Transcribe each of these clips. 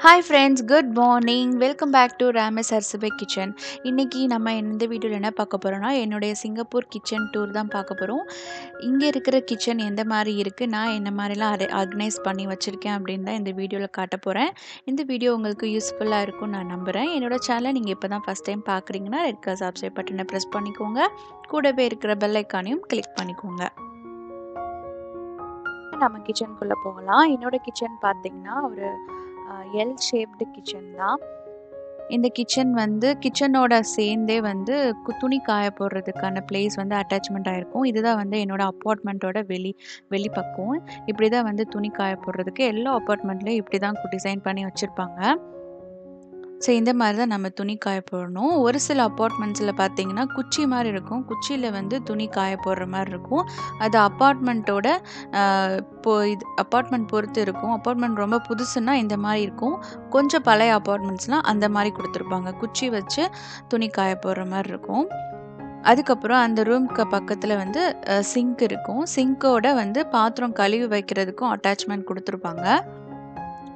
Hi friends good morning welcome back to Ramesh ஹர்சபே kitchen இன்றைக்கி நம்ம இந்த வீடியோவில் என்ன பார்க்க போகிறோன்னா என்னுடைய சிங்கப்பூர் கிச்சன் டூர் தான் பார்க்க போகிறோம் இங்கே இருக்கிற கிச்சன் எந்த மாதிரி இருக்குது நான் என்ன மாதிரிலாம் அரே ஆர்கனைஸ் பண்ணி வச்சுருக்கேன் அப்படின்னு தான் இந்த வீடியோவில் காட்ட போகிறேன் இந்த வீடியோ உங்களுக்கு யூஸ்ஃபுல்லாக இருக்கும்னு நான் நம்புகிறேன் என்னோட சேனலை நீங்கள் இப்போ தான் ஃபஸ்ட் டைம் பார்க்குறீங்கன்னா ரெட் கலர் சப்ஸ்கிரைப் பட்டனை ப்ரெஸ் பண்ணிக்கோங்க. கூடவே இருக்கிற பெல் ஐக்கானையும் கிளிக் பண்ணிக்கோங்க. நம்ம கிச்சனுக்குள்ளே போகலாம். என்னோட கிச்சன் பார்த்தீங்கன்னா ஒரு எல் ஷேப்டு கிச்சன் தான் இந்த கிச்சன் வந்து கிச்சனோட சேர்ந்தே வந்து கு- துணி காய போடுறதுக்கான பிளேஸ் வந்து அட்டாச்மெண்ட் ஆகிருக்கும் இதுதான் வந்து என்னோட அப்பார்ட்மெண்ட்டோட வெளி வெளிப்பக்கம். இப்படி தான் வந்து துணி காய போடுறதுக்கு எல்லா அப்பார்ட்மெண்ட்லேயும் இப்படி தான் டிசைன் பண்ணி வச்சுருப்பாங்க. ஸோ இந்த மாதிரி தான் நம்ம துணி காய போடணும் ஒரு சில அப்பார்ட்மெண்ட்ஸில் பார்த்தீங்கன்னா குச்சி மாதிரி இருக்கும். குச்சியில் வந்து துணி காய போடுற மாதிரி இருக்கும். அது அப்பார்ட்மெண்ட்டோட இப்போ இது அப்பார்ட்மெண்ட் பொறுத்து இருக்கும். அப்பார்ட்மெண்ட் ரொம்ப புதுசுன்னா இந்த மாதிரி இருக்கும். கொஞ்சம் பழைய அப்பார்ட்மெண்ட்ஸ்லாம் அந்த மாதிரி கொடுத்துருப்பாங்க. குச்சி வச்சு துணி காய போடுற மாதிரி இருக்கும். அதுக்கப்புறம் அந்த ரூம்க்கு பக்கத்தில் வந்து சிங்க் இருக்கும். சிங்கோட வந்து பாத்திரம் கழுவி வைக்கிறதுக்கும் அட்டாச்மெண்ட் கொடுத்துருப்பாங்க.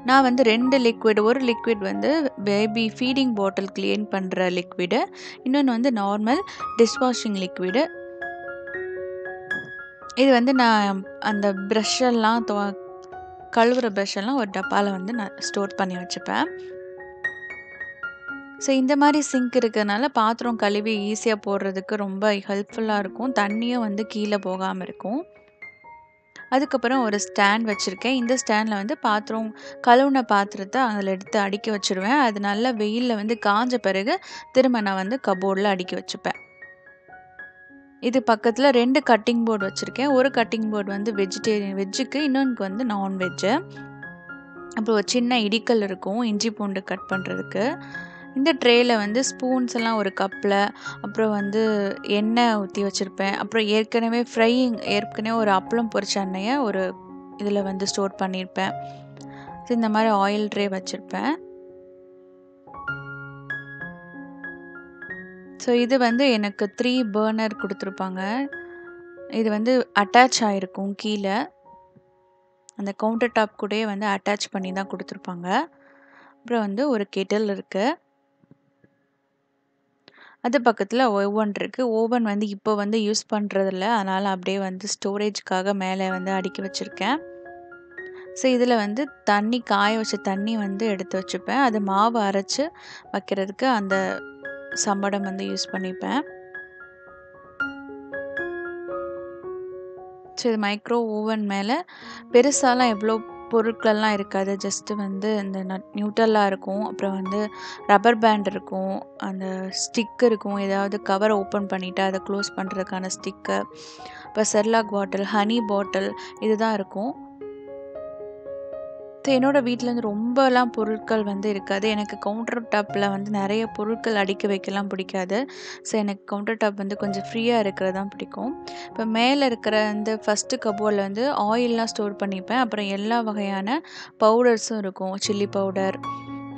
நான் வந்து ரெண்டு லிக்விட் ஒரு லிக்விட் வந்து பேபி ஃபீடிங் பாட்டில் க்ளீன் பண்ணுற லிக்விடு இன்னொன்று வந்து நார்மல் டிஷ்வாஷிங் லிக்விடு இது வந்து நான் அந்த ப்ரெஷ்ஷெல்லாம் தொ கழுவுற ப்ரெஷ்ஷெல்லாம் ஒரு டப்பாவில் வந்து நான் ஸ்டோர் பண்ணி வச்சுப்பேன். ஸோ இந்த மாதிரி சிங்க் இருக்கிறதுனால பாத்திரம் கழுவி ஈஸியாக போடுறதுக்கு ரொம்ப ஹெல்ப்ஃபுல்லாக இருக்கும். தண்ணியும் வந்து கீழே போகாமல் இருக்கும். அதுக்கப்புறம் ஒரு ஸ்டாண்ட் வச்சுருக்கேன். இந்த ஸ்டாண்டில் வந்து பாத்திரம் கழுவுன பாத்திரத்தை அதில் எடுத்து அடுக்கி வச்சுருவேன். அது நல்லா வெயிலில் வந்து காஞ்ச பிறகு திரும்ப நான் வந்து கபோர்டில் அடுக்கி வச்சுப்பேன். இது பக்கத்தில் ரெண்டு கட்டிங் போர்டு வச்சுருக்கேன். ஒரு கட்டிங் போர்டு வந்து வெஜிடேரியன் வெஜ்ஜுக்கு இன்னொன்று வந்து நான்வெஜ்ஜு அப்புறம் ஒரு சின்ன இடிக்கல் இருக்கும். இஞ்சி பூண்டு கட் பண்ணுறதுக்கு இந்த ட்ரேயில் வந்து ஸ்பூன்ஸ் எல்லாம் ஒரு கப்பில் அப்புறம் வந்து எண்ணெய் ஊற்றி வச்சுருப்பேன். அப்புறம் ஏற்கனவே ஃப்ரையிங் ஏற்கனவே ஒரு அப்பளம் பொரிச்ச எண்ணெயை ஒரு இதில் வந்து ஸ்டோர் பண்ணியிருப்பேன் ஸோ இந்த மாதிரி ஆயில் ட்ரே வச்சுருப்பேன். ஸோ இது வந்து எனக்கு த்ரீ பர்னர் கொடுத்துருப்பாங்க. இது வந்து அட்டாச் ஆகிருக்கும் கீழே. அந்த கவுண்டர் டாப் கூடயே வந்து அட்டாச் பண்ணி தான் கொடுத்துருப்பாங்க. அப்புறம் வந்து ஒரு கெட்டில் இருக்குது அது பக்கத்தில் ஓவன் இருக்குது ஓவன் வந்து இப்போ வந்து யூஸ் பண்ணுறதில்ல அதனால் அப்படியே வந்து ஸ்டோரேஜ்க்காக மேலே வந்து அடுக்கி வச்சுருக்கேன். ஸோ இதில் வந்து தண்ணி காய வச்ச தண்ணி வந்து எடுத்து வச்சுப்பேன். அது மாவு அரைச்சி வைக்கிறதுக்கு அந்த சம்படம் வந்து யூஸ் பண்ணிப்பேன். ஸோ இது மைக்ரோ ஓவன் மேலே பெருசாலாம் எவ்வளோ பொருட்கள்லாம் இருக்காது. ஜஸ்ட்டு வந்து இந்த நட் நியூட்டலாக இருக்கும். அப்புறம் வந்து ரப்பர் பேண்ட் இருக்கும். அந்த ஸ்டிக் இருக்கும். ஏதாவது கவரை ஓப்பன் பண்ணிவிட்டு அதை க்ளோஸ் பண்ணுறதுக்கான ஸ்டிக்கு இப்போ செர்லாக் பாட்டில் ஹனி பாட்டில் இதுதான் இருக்கும். ஸோ என்னோடய வீட்டில் வந்து ரொம்பலாம் பொருட்கள் வந்து இருக்காது. எனக்கு கவுண்டர் டாப்பில் வந்து நிறைய பொருட்கள் அடுக்கி வைக்கலாம் பிடிக்காது. ஸோ எனக்கு கவுண்டர் டாப் வந்து கொஞ்சம் ஃப்ரீயாக இருக்கிறது தான் பிடிக்கும். இப்போ மேலே இருக்கிற அந்த ஃபஸ்ட்டு கபோர்டில் வந்து ஆயிலெலாம் ஸ்டோர் பண்ணிப்பேன். அப்புறம் எல்லா வகையான பவுடர்ஸும் இருக்கும். Chilli powder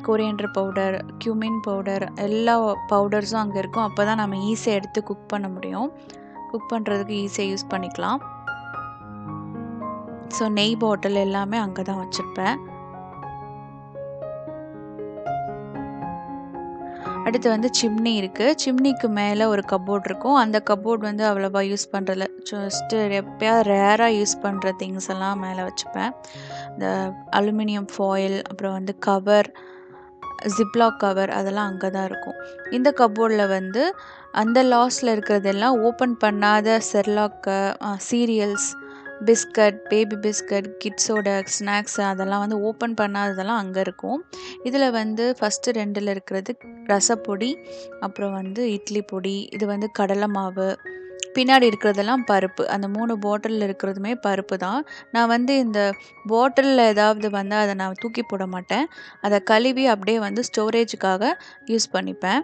coriander powder cumin powder எல்லா பவுடர்ஸும் அங்கே இருக்கும். அப்போ தான் நம்ம ஈஸியாக எடுத்து குக் பண்ண முடியும். குக் பண்ணுறதுக்கு ஈஸியாக யூஸ் பண்ணிக்கலாம். ஸோ நெய் பாட்டில் எல்லாமே அங்கே தான் வச்சுருப்பேன். அடுத்து வந்து சிம்னி இருக்குது சிம்னிக்கு மேலே ஒரு கபோர்ட் இருக்கும். அந்த கபோர்ட் வந்து அவ்வளோவா யூஸ் பண்ணுறதில்ல ஜஸ்ட்டு எப்பயாவது ரேராக யூஸ் பண்ணுற திங்ஸ் எல்லாம் மேலே வச்சுப்பேன். இந்த அலுமினியம் ஃபாயில் அப்புறம் வந்து கவர் ஜிப்லாக் கவர் அதெல்லாம் அங்கே தான் இருக்கும். இந்த கபோர்டில் வந்து அந்த லாஸ்டில் இருக்கிறதெல்லாம் ஓப்பன் பண்ணாத Cerelac cereals biscuit baby biscuit கிட்ஸோட snacks அதெல்லாம் வந்து ஓப்பன் பண்ணாததெல்லாம் அங்கே இருக்கும். இதில் வந்து ஃபஸ்ட்டு ரெண்டில் இருக்கிறது ரசப்பொடி அப்புறம் வந்து இட்லி பொடி இது வந்து கடலை மாவு. பின்னாடி இருக்கிறதெல்லாம் பருப்பு. அந்த மூணு பாட்டிலில் இருக்கிறதுமே பருப்பு தான் நான் வந்து இந்த பாட்டிலில் ஏதாவது வந்து அதை நான் தூக்கி போட மாட்டேன். அதை கழுவி அப்படியே வந்து ஸ்டோரேஜுக்காக யூஸ் பண்ணிப்பேன்.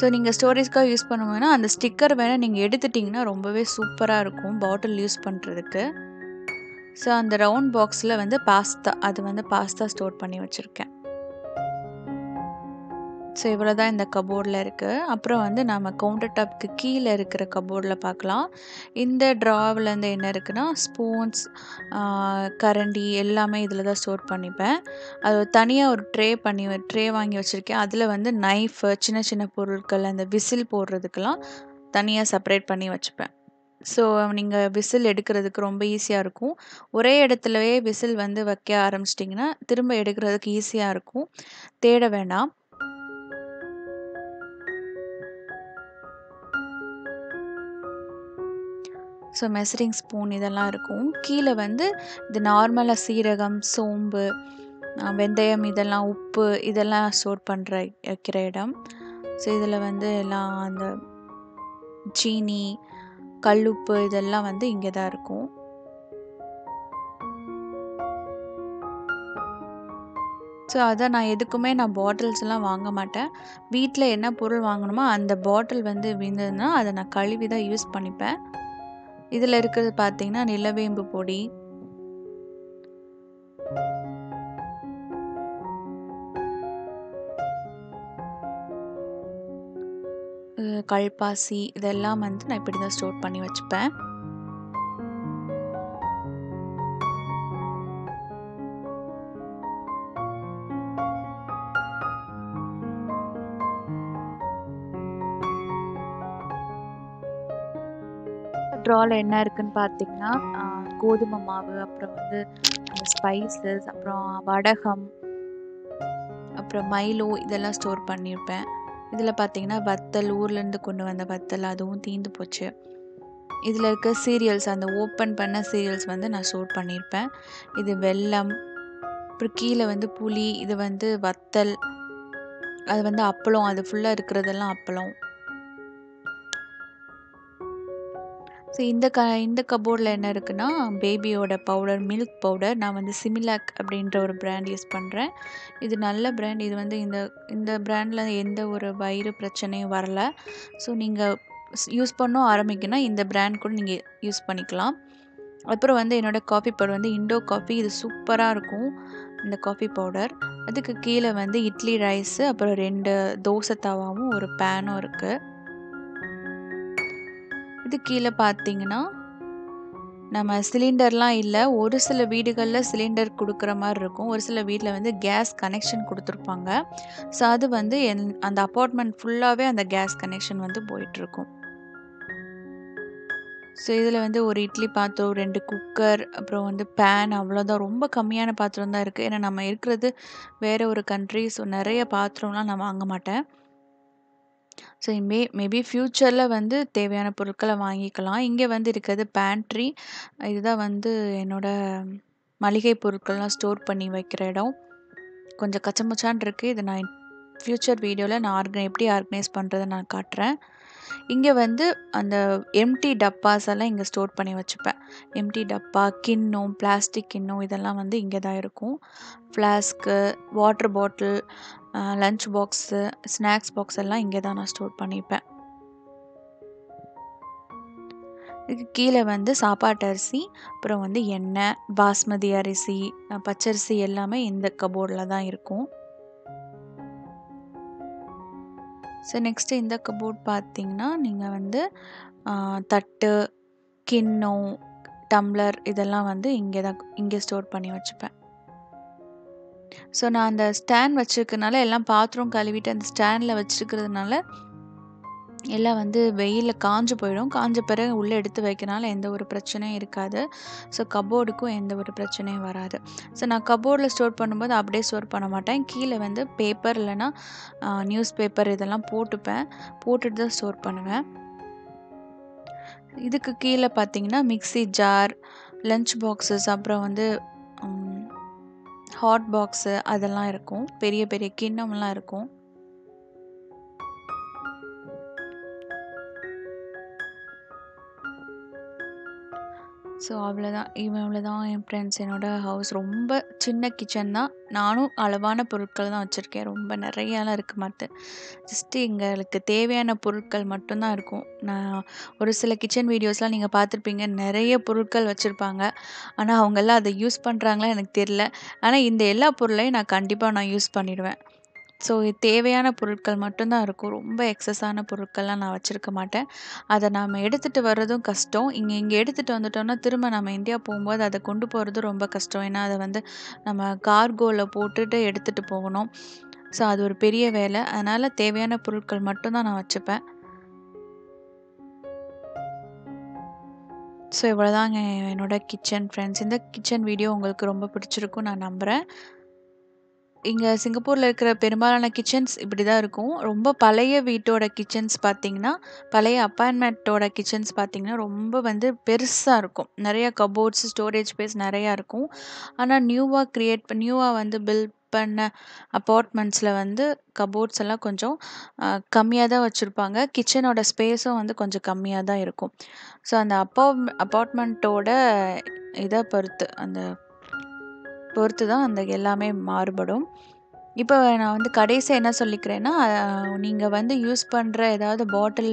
ஸோ நீங்கள் ஸ்டோரேஜ்க்காக யூஸ் பண்ணுவோம்னா அந்த ஸ்டிக்கர் வேணால் நீங்கள் எடுத்துட்டிங்கன்னா ரொம்பவே சூப்பராக இருக்கும் பாட்டில் யூஸ் பண்ணுறதுக்கு ஸோ அந்த ரவுண்ட் பாக்ஸில் வந்து பாஸ்தா அது வந்து பாஸ்தா ஸ்டோர் பண்ணி வச்சுருக்கேன். ஸோ இவ்வளோ தான் இந்த கபோர்டில் இருக்குது அப்புறம் வந்து நம்ம கவுண்டர் டாப்க்கு கீழே இருக்கிற கபோர்டில் பார்க்கலாம் இந்த ட்ராவிலேருந்து என்ன இருக்குன்னா ஸ்பூன்ஸ் கரண்டி எல்லாமே இதில் தான் ஸ்டோர் பண்ணிப்பேன். அது தனியாக ஒரு ட்ரே பண்ணி ட்ரே வாங்கி வச்சுருக்கேன். அதில் வந்து நைஃபு சின்ன சின்ன பொருட்கள் அந்த விசில் போடுறதுக்கெல்லாம் தனியாக செப்பரேட் பண்ணி வச்சுப்பேன். ஸோ நீங்கள் விசில் எடுக்கிறதுக்கு ரொம்ப ஈஸியாக இருக்கும். ஒரே இடத்துலவே விசில் வந்து வைக்க ஆரம்பிச்சிட்டிங்கன்னா திரும்ப எடுக்கிறதுக்கு ஈஸியாக இருக்கும். தேட வேண்டாம் ஸோ மெசரிங் ஸ்பூன் இதெல்லாம் இருக்கும். கீழே வந்து இது நார்மலாக சீரகம் சோம்பு வெந்தயம் இதெல்லாம் உப்பு இதெல்லாம் ஸ்டோர் பண்ணுற வைக்கிற இடம். ஸோ இதில் வந்து எல்லாம் அந்த சீனி கல்லுப்பு இதெல்லாம் வந்து இங்கே தான் இருக்கும். ஸோ அதை நான் எதுக்குமே நான் பாட்டில்ஸ்லாம் வாங்க மாட்டேன். வீட்டில் என்ன பொருள் வாங்கணுமோ அந்த பாட்டில் வந்து விழுந்ததுன்னா அதை நான் கழுவி தான் யூஸ் பண்ணிப்பேன். இதில் இருக்கிறது பார்த்தீங்கன்னா நிலவேம்பு பொடி. கல்பாசி இதெல்லாம் வந்து நான் இப்படி தான் ஸ்டோர் பண்ணி வச்சுப்பேன். ட்ராவில் என்ன இருக்குன்னு பார்த்தீங்கன்னா கோதுமை மாவு அப்புறம் வந்து அந்த ஸ்பைசஸ் அப்புறம் வடகம் அப்புறம் மைலோ இதெல்லாம் ஸ்டோர் பண்ணியிருப்பேன் இதில் பார்த்தீங்கன்னா வத்தல் ஊர்லேருந்து கொண்டு வந்த வத்தல் அதுவும் தீந்து போச்சு. இதில் இருக்க சீரியல்ஸ் அந்த ஓப்பன் பண்ண சீரியல்ஸ் வந்து நான் ஸ்டோர் பண்ணியிருப்பேன் இது வெல்லம் அப்புறம் கீழே வந்து புளி இது வந்து வத்தல் அது வந்து அப்பளம் அது ஃபுல்லாக இருக்கிறதெல்லாம் அப்பளம். ஸோ இந்த க இந்த கபோர்டில் என்ன இருக்குன்னா பேபியோட பவுடர் மில்க் பவுடர் நான் வந்து சிமிலாக் அப்படின்ற ஒரு பிராண்ட் யூஸ் பண்ணுறேன் இது நல்ல பிராண்ட் இது வந்து இந்த இந்த பிராண்டில் எந்த ஒரு வயிறு பிரச்சனையும் வரல. ஸோ நீங்கள் யூஸ் பண்ணோம் ஆரம்பிக்கணும்னா இந்த பிராண்ட் கூட நீங்கள் யூஸ் பண்ணிக்கலாம். அப்புறம் வந்து என்னோடய காஃபி பவுடர் வந்து இண்டோ காஃபி இது சூப்பராக இருக்கும் இந்த காஃபி பவுடர் அதுக்கு கீழே வந்து இட்லி ரைஸு அப்புறம் ரெண்டு தோசை தவாவும் ஒரு பேனும் இருக்குது இது கீழே பார்த்தீங்கன்னா நம்ம சிலிண்டர்லாம் இல்லை. ஒரு சில வீடுகளில் சிலிண்டர் கொடுக்குற மாதிரி இருக்கும். ஒரு சில வீட்டில் வந்து கேஸ் கனெக்ஷன் கொடுத்துருப்பாங்க. ஸோ அது வந்து என் அந்த அப்பார்ட்மெண்ட் ஃபுல்லாகவே அந்த கேஸ் கனெக்ஷன் வந்து போயிட்டுருக்கும். ஸோ இதில் வந்து ஒரு இட்லி பாத்திரம் ரெண்டு குக்கர் அப்புறம் வந்து பேன் அவ்வளோதான். ரொம்ப கம்மியான பாத்திரம் தான் இருக்குது. ஏன்னா நம்ம இருக்கிறது வேறு ஒரு கண்ட்ரி ஸோ நிறைய பாத்திரம்லாம் நான் வாங்க மாட்டேன். ஸோ மே மேபி ஃப்யூச்சரில் வந்து தேவையான பொருட்களை வாங்கிக்கலாம். இங்கே வந்து இருக்கிறது பேண்ட்ரி இதுதான் வந்து என்னோடய மளிகை பொருட்கள்லாம் ஸ்டோர் பண்ணி வைக்கிற இடம். கொஞ்சம் கச்சமச்சான் இருக்குது இதை நான் ஃப்யூச்சர் வீடியோவில் நான் ஆர்கனை எப்படி ஆர்கனைஸ் பண்ணுறதை நான் காட்டுறேன். இங்கே வந்து அந்த எம்டி டப்பாஸ் எல்லாம் இங்கே ஸ்டோர் பண்ணி வச்சுப்பேன். எம்டி டப்பா கிண்ணம் பிளாஸ்டிக் கிண்ணம் இதெல்லாம் வந்து இங்கே தான் இருக்கும். Flask water bottle lunch box snacks box எல்லாம் இங்கே தான் நான் ஸ்டோர் பண்ணிப்பேன். இதுக்கு கீழே வந்து சாப்பாட்டு அரிசி அப்புறம் வந்து எண்ணெய் பாஸ்மதி அரிசி பச்சரிசி எல்லாமே இந்த கபோர்டில் தான் இருக்கும். ஸோ நெக்ஸ்ட்டு இந்த கபோர்ட் பார்த்தீங்கன்னா நீங்கள் வந்து தட்டு கிண்ணம் டம்ளர் இதெல்லாம் வந்து இங்கே தான் இங்கே ஸ்டோர் பண்ணி வச்சுப்பேன். ஸோ நான் அந்த ஸ்டாண்ட் வச்சுருக்கனால எல்லாம் பாத்திரம் கழுவிட்டு அந்த ஸ்டாண்டில் வச்சுருக்கிறதுனால எல்லாம் வந்து வெயிலில் காஞ்சு போயிடும். காஞ்ச பிறகு உள்ளே எடுத்து வைக்கிறனால எந்த ஒரு பிரச்சனையும் இருக்காது. ஸோ கபோர்டுக்கும் எந்த ஒரு பிரச்சனையும் வராது. ஸோ நான் கபோர்டில் ஸ்டோர் பண்ணும்போது அப்படியே ஸ்டோர் பண்ண மாட்டேன். கீழே வந்து பேப்பர் இல்லைன்னா நியூஸ் பேப்பர் இதெல்லாம் போட்டுப்பேன். போட்டுட்டு தான் ஸ்டோர் பண்ணுவேன். இதுக்கு கீழே பார்த்தீங்கன்னா மிக்சி ஜார் லஞ்ச் பாக்ஸஸ் அப்புறம் வந்து ஹாட் பாக்ஸு அதெல்லாம் இருக்கும். பெரிய பெரிய கிண்ணம்லாம் இருக்கும். ஸோ அவ்வளோதான் இவன் அவ்வளோதான் என் ஃப்ரெண்ட்ஸ் என்னோடய ஹவுஸ் ரொம்ப சின்ன கிச்சன் தான். நானும் அளவான பொருட்கள் தான் வச்சுருக்கேன். ரொம்ப நிறையாலாம் இருக்க மாட்டேன் ஜஸ்ட்டு எங்களுக்கு தேவையான பொருட்கள் மட்டும்தான் இருக்கும். நான் ஒரு சில கிச்சன் வீடியோஸ்லாம் நீங்கள் பார்த்துருப்பீங்க. நிறைய பொருட்கள் வச்சுருப்பாங்க. ஆனால் அவங்கெல்லாம் அதை யூஸ் பண்ணுறாங்களா எனக்கு தெரில ஆனால் இந்த எல்லா பொருளையும் நான் கண்டிப்பாக நான் யூஸ் பண்ணிடுவேன். ஸோ தேவையான பொருட்கள் மட்டும்தான் இருக்கும். ரொம்ப எக்ஸஸான பொருட்கள்லாம் நான் வச்சுருக்க மாட்டேன். அதை நாம் எடுத்துகிட்டு வர்றதும் கஷ்டம். இங்கே இங்கே எடுத்துகிட்டு வந்துட்டோம்னா திரும்ப நம்ம இந்தியா போகும்போது அதை கொண்டு போகிறது ரொம்ப கஷ்டம். ஏன்னா அதை வந்து நம்ம கார்கோவில் போட்டுட்டு எடுத்துகிட்டு போகணும். ஸோ அது ஒரு பெரிய வேலை. அதனால் தேவையான பொருட்கள் மட்டும்தான் நான் வச்சுப்பேன். ஸோ இவ்வளோதாங்க என்னோட கிச்சன் ஃப்ரெண்ட்ஸ் இந்த கிச்சன் வீடியோ உங்களுக்கு ரொம்ப பிடிச்சிருக்கும் நான் நம்புகிறேன் இங்கே சிங்கப்பூரில் இருக்கிற பெரும்பாலான கிச்சன்ஸ் இப்படி தான் இருக்கும். ரொம்ப பழைய வீட்டோட கிச்சன்ஸ் பார்த்திங்கன்னா பழைய அப்பார்ட்மெண்ட்டோட கிச்சன்ஸ் பார்த்திங்கன்னா ரொம்ப வந்து பெருசாக இருக்கும். நிறையா கபோர்ட்ஸ் ஸ்டோரேஜ் ஸ்பேஸ் நிறையா இருக்கும். ஆனால் நியூவாக க்ரியேட் நியூவாக வந்து பில் பண்ண அப்பார்ட்மெண்ட்ஸில் வந்து கபோர்ட்ஸ் எல்லாம் கொஞ்சம் கம்மியாக தான் வச்சுருப்பாங்க. கிச்சனோட ஸ்பேஸும் வந்து கொஞ்சம் கம்மியாக தான் இருக்கும். ஸோ அந்த அப்பா அப்பார்ட்மெண்ட்டோட இதை பொறுத்து அந்த பொறுத்து தான் அந்த எல்லாமே மாறுபடும். இப்போ நான் வந்து கடைசியாக என்ன சொல்லிக்கிறேன்னா நீங்கள் வந்து யூஸ் பண்ணுற ஏதாவது பாட்டில்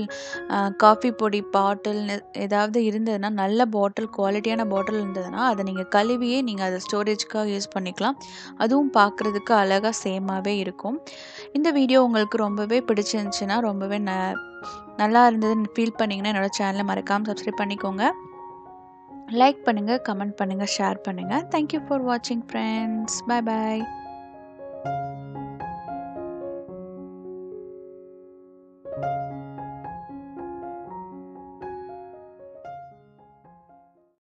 காஃபி பொடி பாட்டில் ஏதாவது இருந்ததுன்னா நல்ல பாட்டில் குவாலிட்டியான பாட்டில் இருந்ததுன்னா அதை நீங்கள் கழுவியே நீங்கள் அதை ஸ்டோரேஜ்க்காக யூஸ் பண்ணிக்கலாம். அதுவும் பார்க்குறதுக்கு அழகாக சேமாகவே இருக்கும். இந்த வீடியோ உங்களுக்கு ரொம்பவே பிடிச்சிருந்துச்சுன்னா ரொம்பவே ந நல்லா இருந்ததுன்னு ஃபீல் பண்ணிங்கன்னா என்னோடய சேனலை மறக்காமல் சப்ஸ்கிரைப் பண்ணிக்கோங்க. லைக் பண்ணுங்கள் கமெண்ட் பண்ணுங்கள் ஷேர் பண்ணுங்கள் தேங்க்யூ ஃபார் வாட்சிங் ஃப்ரெண்ட்ஸ் பாய் பாய்